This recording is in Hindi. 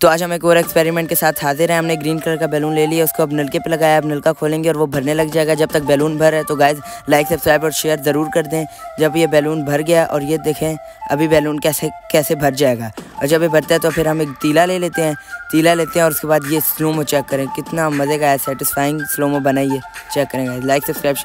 तो आज हम एक और एक्सपेरिमेंट के साथ हाजिर हैं। हमने ग्रीन कलर का बैलून ले लिया, उसको अब नलके पे लगाया, अब नलका खोलेंगे और वो भरने लग जाएगा। जब तक बैलून भर है तो गाइज़ लाइक सब्सक्राइब और शेयर ज़रूर कर दें। जब ये बैलून भर गया और ये देखें, अभी बैलून कैसे कैसे भर जाएगा। और जब ये भरता है तो फिर हम एक तीला ले लेते हैं। तीला लेते हैं और उसके बाद ये स्लोमो चेक करें। कितना मज़े का है सेटिस्फाइंग स्लोमो बनाइए। चेक करेंगे लाइक सब्सक्राइब